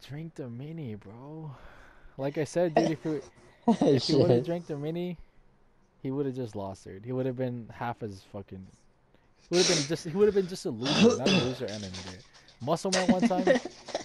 drink the mini, bro. Like I said, dude, if he, oh, if he would have drank the mini, he would have just lost, dude. He would have been half as fucking. Would have been just. He would have been just a loser, not a loser enemy, dude. Muscle man one time,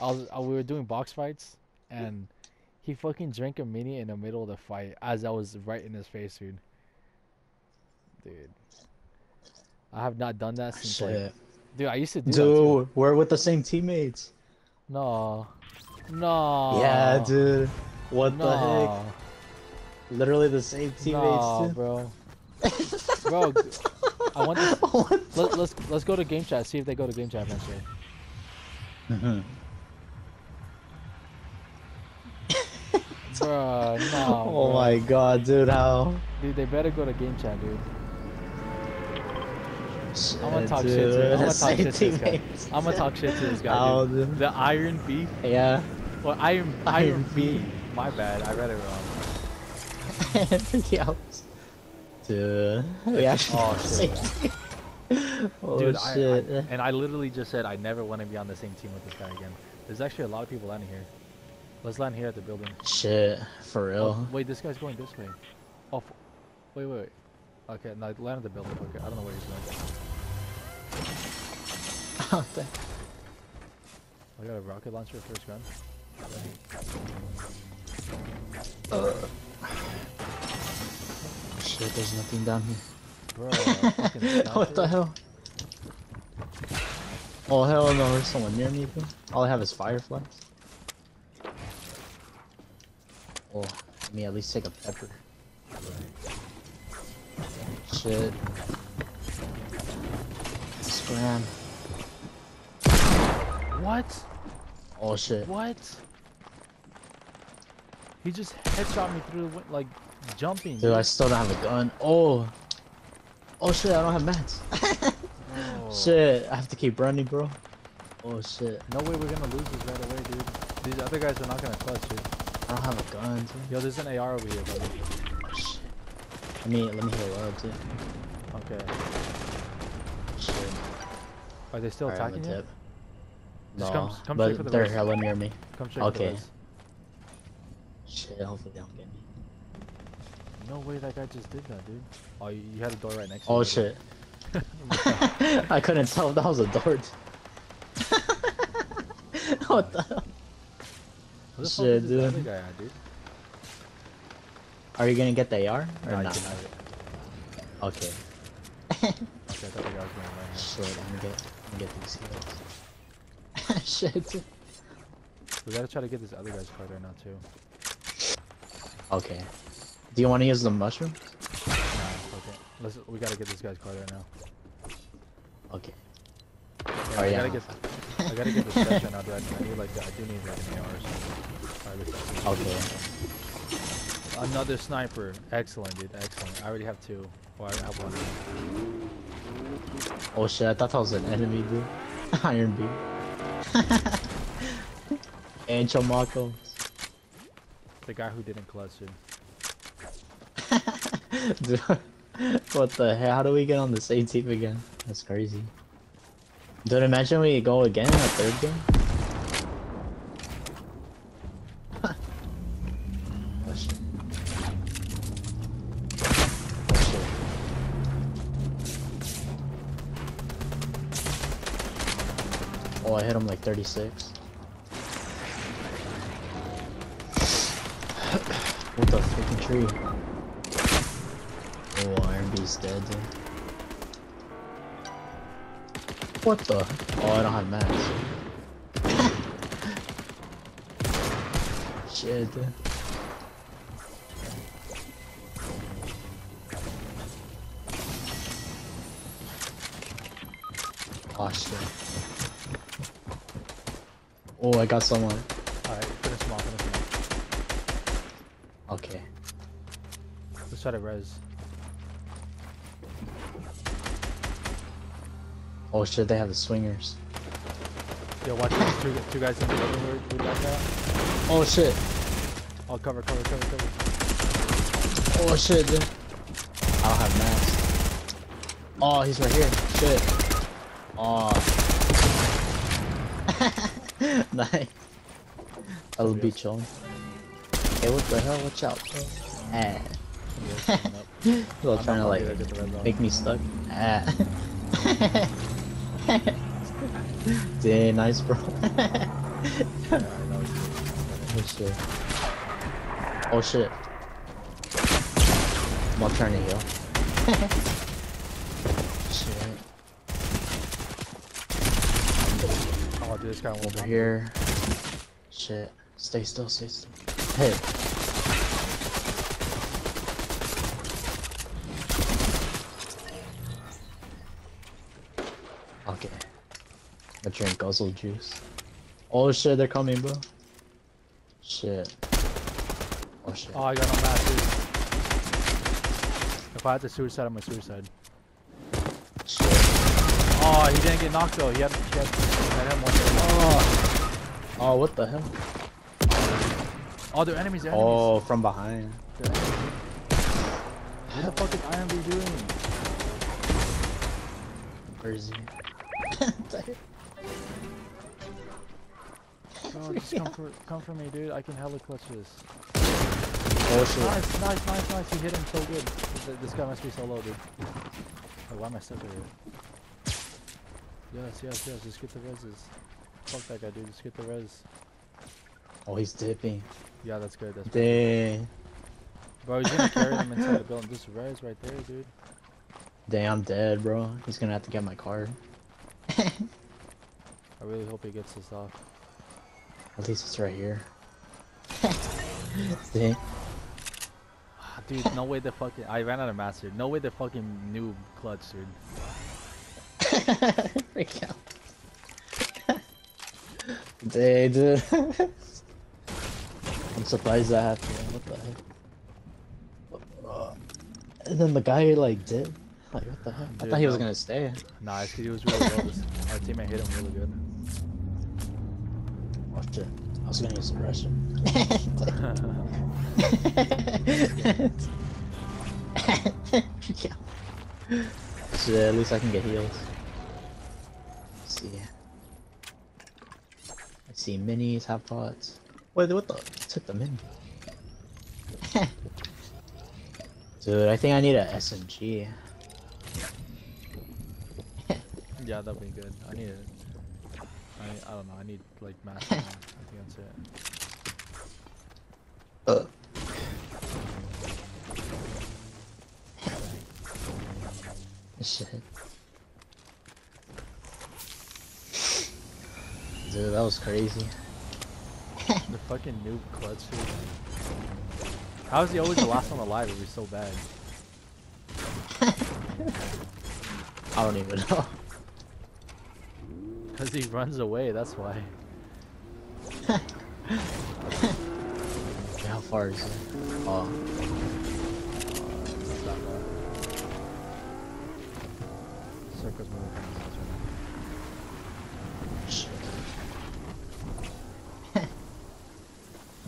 I was I, we were doing box fights, and he fucking drank a mini in the middle of the fight as I was right in his face, dude. Dude, I have not done that since like, dude. I used to do that. Dude, we're with the same teammates. No, no. Yeah, dude. What the heck? Literally the same teammates, no, bro. bro, I want this. What Let, let's let's go to game chat. See if they go to game chat eventually. Mhm. Bro, no. Oh bro. my god, dude, how? Dude, they better go to game chat, dude. Shit, I'm gonna talk shit to. I'm gonna talk shit to this guy. I'm gonna talk shit to this guy, dude. The Iron Beef. Yeah. Well, Iron Iron Iron Beef. Beef. My bad. I read it wrong. yeah. Dude, we actually Oh, same. Oh Dude, I, shit. I and I literally just said I never want to be on the same team with this guy again. There's actually a lot of people landing here. Let's land here at the building. Shit, for Oh, real. wait, this guy's going this way. Oh, f- wait, wait, wait. Okay, no, land at the building. Okay, I don't know where he's going. Oh, I got a rocket launcher first gun. Shit, there's nothing down here. Bro, what the hell? Oh hell no, there's someone near me, bro. All I have is fireflies. Oh, let me at least take a pepper. Shit. Scram. What? Oh shit. What? He just headshot me through the win- like jumping. Dude, I still don't have a gun. Oh. Oh shit, I don't have mats. Oh. Shit, I have to keep running, bro. Oh shit, No way we're gonna lose this right away, dude. These other guys are not gonna touch dude. I don't have a gun, dude. Yo, there's an AR over here, buddy. Oh, shit. Let me let me heal up, dude. Okay. Shit. Are they still Alright, I'm attacking a you? tip. Just No, come- come straight for but the they're hella near me. Come straight for the Okay. Shit, hopefully they don't get me. No way that guy just did that, dude. Oh, you, you had a door right next to oh, you. Oh shit. I couldn't tell if that was a door. what the hell? Where the fuck Shit, is this other dude. guy at, dude? Are you gonna get the AR or No, I not? didn't. Okay. Okay, I thought the guy was going right here. Shit, I'm gonna get I'm get these heals. Shit. We gotta try to get this other guy's card right now, too. Okay. Do you want to use the mushroom? Nah, okay. Let's, we gotta get this guy's card right now. Okay. Yeah, Oh, I yeah. gotta get, I gotta get this chest right now. I, need like, I do need like an AR or something. Okay. Another sniper. Excellent, dude. Excellent. I already have two. Well, I have one. Oh shit, I thought that was an enemy, dude. Iron Beam. Angel Marco. The guy who didn't clutch it. Dude, what the hell? How do we get on the same team again? That's crazy. Dude, imagine we go again in a third game? Oh, I hit him like 36. what the freaking tree? Oh, Iron Beast dead, dude. What the? Oh, I don't have max. Shit, dude. Oh shit. Oh, I got someone. Alright, finish him off, finish him off. Okay. Let's try to res. Oh shit, they have the swingers. Yo, watch these two, two guys in the who who got that. Oh shit. Oh, cover, cover, cover, cover. Oh shit, dude. I don't have max. Oh, he's right here. Shit. Oh. nice. I'll be else. Hey, what the hell? Watch out, bro. Ah. Somebody else coming up. Well, I'm trying to like gonna get the red zone. make me stuck. Ah. Dang, nice, bro. Yeah, I know it's good. oh shit. Oh shit. I'm all trying to heal. shit. Dude, this guy Over here. Shit. Stay still, stay still. Hey. Okay. I drink guzzle juice. Oh shit, they're coming, bro. Shit. Oh shit. Oh, I got no match, dude. If I had to suicide, I'm a suicide. Shit. Oh, he didn't get knocked though. He had, he had, had him. Oh. oh, what the hell? Oh, they're enemies, they're Oh, from behind. enemies. They're enemies. What the fuck is IMB doing? Where is he? Bro, just come for, come for me, dude. I can hella clutch this. oh shit. Nice, nice, nice, nice. He hit him so good. This guy must be so low, dude. Like, why am I stuck here? Yes, yes, yes. Just get the reses. Fuck that guy, dude. Just get the res. Oh, he's dipping. Yeah, that's good. That's good. Dang. Bro, he's gonna carry them inside the building. Just res right there, dude. Dang, I'm dead, bro. He's gonna have to get my card. I really hope he gets this off. At least it's right here. Dang. Ah, Dude, no way the fucking. I ran out of master. No way the fucking noob clutch, dude. Freak out. Dang, dude. I'm surprised that happened. What the heck? And then the guy like did. Like what the heck? I thought he was no. gonna stay. Nah, it's 'cause he was really low. This, our teammate hit him really good. Oh shit. I was gonna use the restroom. yeah. Shit, at least I can get heals. Let's see. I see minis, have pots. Wait, what the? I took the mini. Dude, I think I need a SMG. yeah, that'd be good. I need it. I, I don't know. I need like master. now. I think that's it. Uh. Shit. Dude, that was crazy. The fucking noob clutch. How is he always the last one alive if he's so bad? I don't even know. Because he runs away, that's why. How far is it? Oh, Not that far. Circle's moving from his house right shit. now.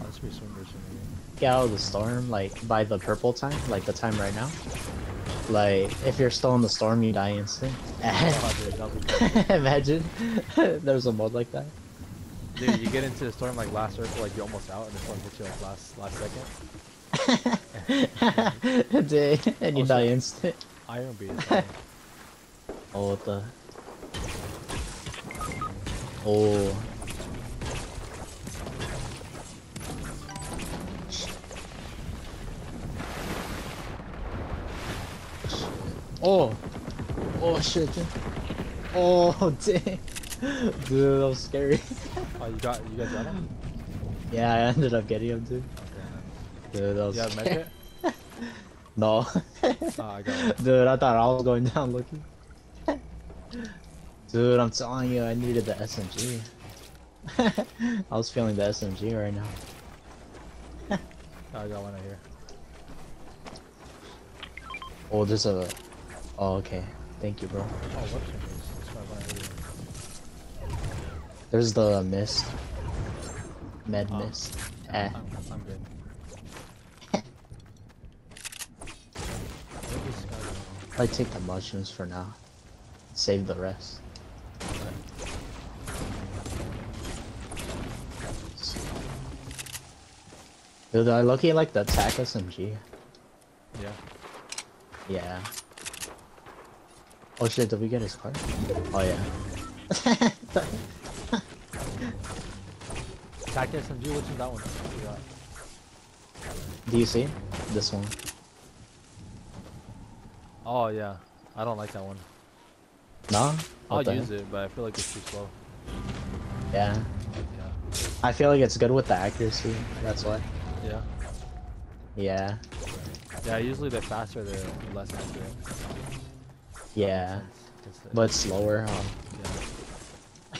Oh, this be swingers for me. Get out of the storm, like, by the purple time, like the time right now. Like, if you're still in the storm, you die instant. Dude, that'll be cool. Imagine there's a mod like that. Dude, you get into the storm like last circle, like you're almost out, and the storm hits you like last last second. Dude, and you Also- die instant. Iron Beat. Oh, what the? Oh. Oh. Oh shit. Oh dang. Dude, that was scary. Oh, you got you guys got him? yeah, I ended up getting him, too. Okay. Dude, that was You have medkit? No. Oh, I. Dude, I thought I was going down looking. Dude, I'm telling you, I needed the SMG. I was feeling the SMG right now. Oh, I got one right here. Oh, there's a. Oh, okay. Thank you, bro. Oh, what fingers? That's my one right here. There's the mist. Med Oh. mist. Eh. I'm, I'm good. Where this guy go? I take the mushrooms for now. Save the rest. Dude, I look like the attack SMG. Yeah. Yeah. Oh shit, did we get his card? Oh yeah. Attack SMG, which is that one? Do you see? This one. Oh yeah. I don't like that one. No? I'll use heck? it, but I feel like it's too slow. Yeah. Yeah. I feel like it's good with the accuracy. That's why. Yeah. Yeah. Yeah, usually the faster the less accurate. Yeah. But slower. Um,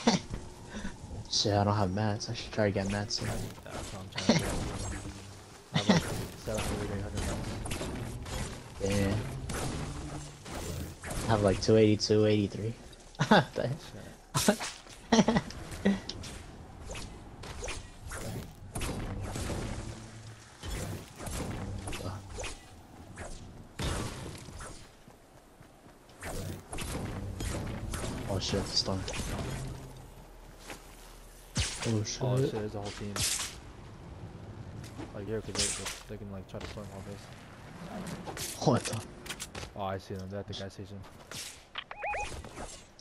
yeah, shit, I don't have mats. I should try to get mats soon. that's what I'm trying to do. I have like 700, 800. Yeah. I have like 282, 83. Shit. Oh, oh shit. Oh shit. Oh shit, there's a whole team. Like they, they can like try to storm all this. What the? Oh, I see them. They're at the gas station.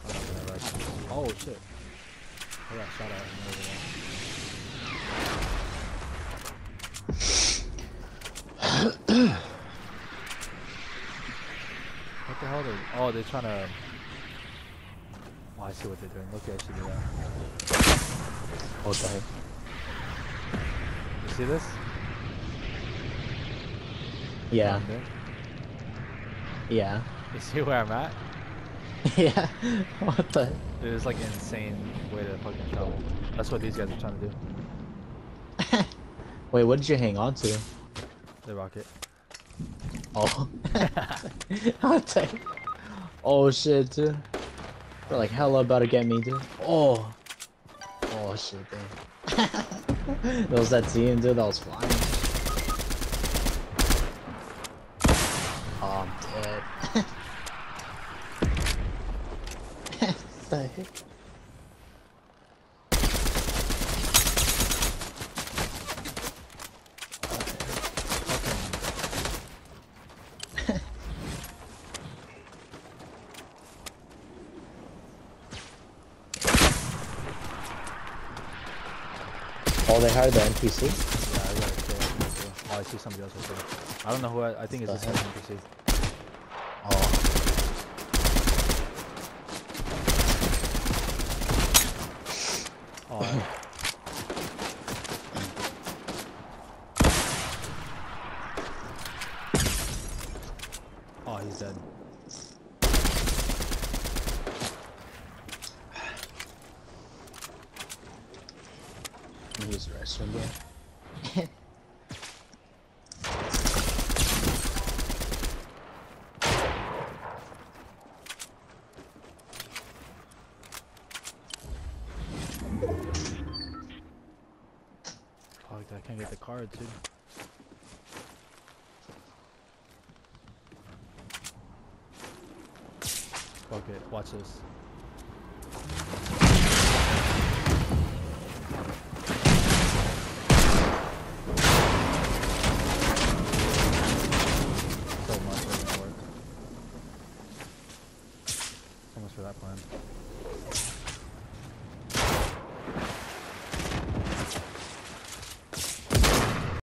I'm not gonna rush. Oh shit. I got shot at. from over there. What the hell are they? Oh, they're trying to. Oh, I see what they're doing. Look, they actually do that. What the heck? You see this? Yeah, yeah. You see where I'm at? yeah. What the? heck? It's like an insane way to fucking travel. That's what these guys are trying to do. Wait, what did you hang on to? The rocket. Oh. what the? heck? Oh shit, dude. They're like hella about to get me, dude. Oh. Oh shit, damn. that was that team, dude. That was flying. Oh, I'm dead. the heck? Oh, they hired the NPC? Yeah, I gotta kill Oh, I see somebody else right there. I don't know who I, I think it's The this? NPC. Oh, oh, he's dead. The restroom. Fuck, oh, I can't get the card, dude. Fuck it, watch this.